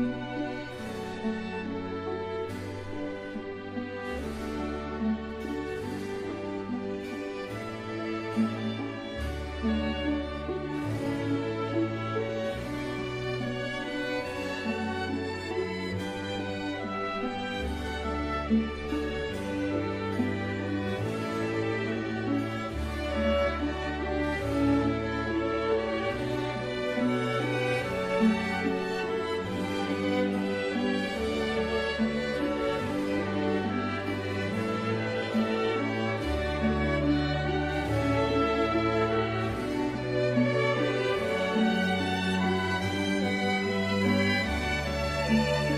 Bye. Bye.